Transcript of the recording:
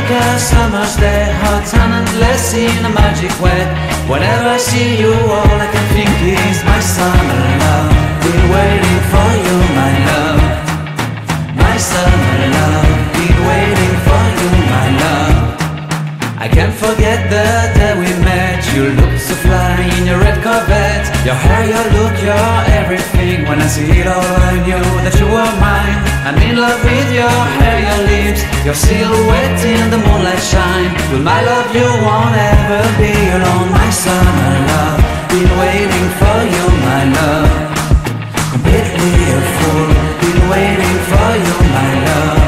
like a summer's day, hot and endless in a magic way. Whenever I see you, all I can think is my summer look, your everything. When I see it all, I knew that you were mine. I'm in love with your hair, your lips, your silhouette in the moonlight shine. With my love, you won't ever be alone. My summer love, been waiting for you, my love. Completely a fool, been waiting for you, my love.